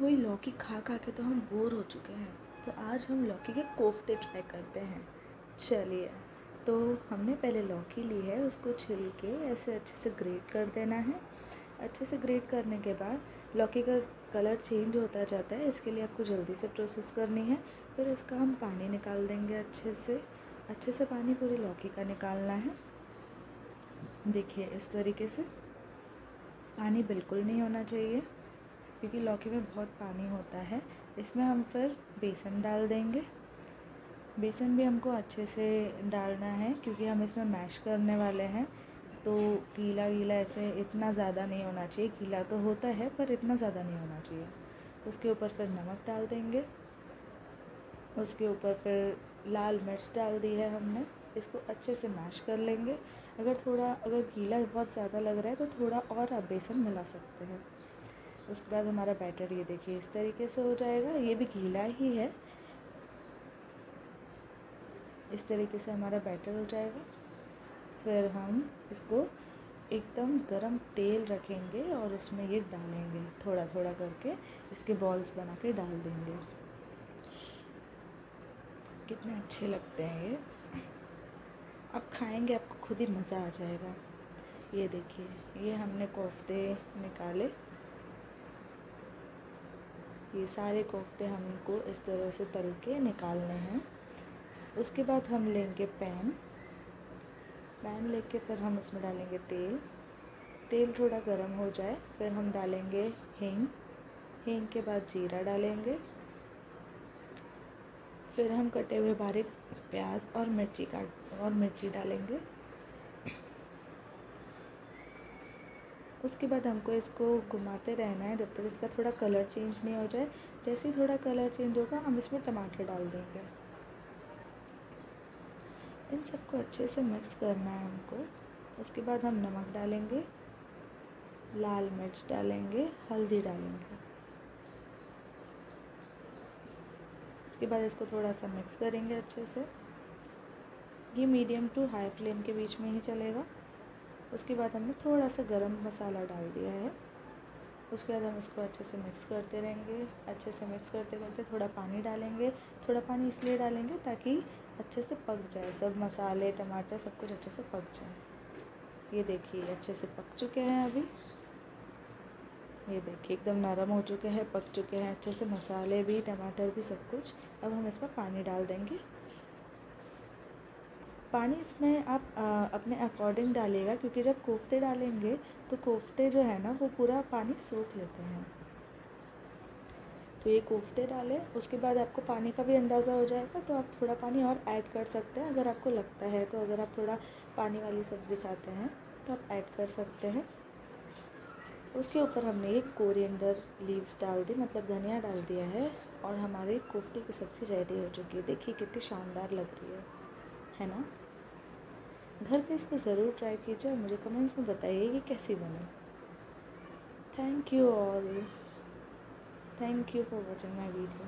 वही लौकी खा खा के तो हम बोर हो चुके हैं। तो आज हम लौकी के कोफ्ते ट्राई करते हैं। चलिए तो हमने पहले लौकी ली है, उसको छिल के ऐसे अच्छे से ग्रेट कर देना है। अच्छे से ग्रेट करने के बाद लौकी का कलर चेंज होता जाता है, इसके लिए आपको जल्दी से प्रोसेस करनी है। फिर इसका हम पानी निकाल देंगे अच्छे से। अच्छे से पानी पूरी लौकी का निकालना है। देखिए, इस तरीके से पानी बिल्कुल नहीं होना चाहिए। क्योंकि लौकी में बहुत पानी होता है। इसमें हम फिर बेसन डाल देंगे। बेसन भी हमको अच्छे से डालना है क्योंकि हम इसमें मैश करने वाले हैं। तो गीला गीला ऐसे इतना ज़्यादा नहीं होना चाहिए। गीला तो होता है पर इतना ज़्यादा नहीं होना चाहिए। उसके ऊपर फिर नमक डाल देंगे। उसके ऊपर फिर लाल मिर्च डाल दी है हमने। इसको अच्छे से मैश कर लेंगे। अगर थोड़ा, अगर गीला बहुत ज़्यादा लग रहा है तो थोड़ा और आप बेसन मिला सकते हैं। उसके बाद हमारा बैटर ये देखिए, इस तरीके से हो जाएगा। ये भी गीला ही है। इस तरीके से हमारा बैटर हो जाएगा। फिर हम इसको एकदम गरम तेल रखेंगे और उसमें ये डालेंगे थोड़ा थोड़ा करके इसके बॉल्स बना के डाल देंगे। कितने अच्छे लगते हैं ये। आप खाएँगे, आपको खुद ही मज़ा आ जाएगा। ये देखिए, ये हमने कोफ्ते निकाले। ये सारे कोफ्ते हमको इस तरह से तल के निकालने हैं। उसके बाद हम लेंगे पैन। पैन लेके फिर हम उसमें डालेंगे तेल। तेल थोड़ा गर्म हो जाए, फिर हम डालेंगे हींग। हींग के बाद जीरा डालेंगे। फिर हम कटे हुए बारीक प्याज और मिर्ची काट और मिर्ची डालेंगे। उसके बाद हमको इसको घुमाते रहना है जब तक इसका थोड़ा कलर चेंज नहीं हो जाए। जैसे ही थोड़ा कलर चेंज होगा, हम इसमें टमाटर डाल देंगे। इन सबको अच्छे से मिक्स करना है हमको। उसके बाद हम नमक डालेंगे, लाल मिर्च डालेंगे, हल्दी डालेंगे। उसके बाद इसको थोड़ा सा मिक्स करेंगे अच्छे से। ये मीडियम टू हाई फ्लेम के बीच में ही चलेगा। उसके बाद हमने थोड़ा सा गरम मसाला डाल दिया है। उसके बाद हम इसको अच्छे से मिक्स करते रहेंगे। अच्छे से मिक्स करते करते थोड़ा पानी डालेंगे। थोड़ा पानी इसलिए डालेंगे ताकि अच्छे से पक जाए। सब मसाले, टमाटर सब कुछ अच्छे से पक जाए। ये देखिए, अच्छे से पक चुके हैं अभी। ये देखिए, एकदम नरम हो चुके हैं, पक चुके हैं। अच्छे से मसाले भी, टमाटर भी सब कुछ। अब हम इसमें पानी डाल देंगे। पानी इसमें आप आ, अपने अकॉर्डिंग डालिएगा क्योंकि जब कोफ्ते डालेंगे तो कोफ्ते जो है ना वो पूरा पानी सोख लेते हैं। तो ये कोफ्ते डालें उसके बाद आपको पानी का भी अंदाज़ा हो जाएगा तो आप थोड़ा पानी और ऐड कर सकते हैं। अगर आपको लगता है तो अगर आप थोड़ा पानी वाली सब्ज़ी खाते हैं तो आप ऐड कर सकते हैं। उसके ऊपर हमने ये कोरिएंडर लीव्स डाल दी मतलब धनिया डाल दिया है और हमारी कोफ्ते की सब्ज़ी रेडी हो चुकी है। देखिए कितनी शानदार लग रही है है ना? घर पे इसको ज़रूर ट्राई कीजिए और मुझे कमेंट्स में बताइए कि कैसी बनी। Thank you all thank you for watching my video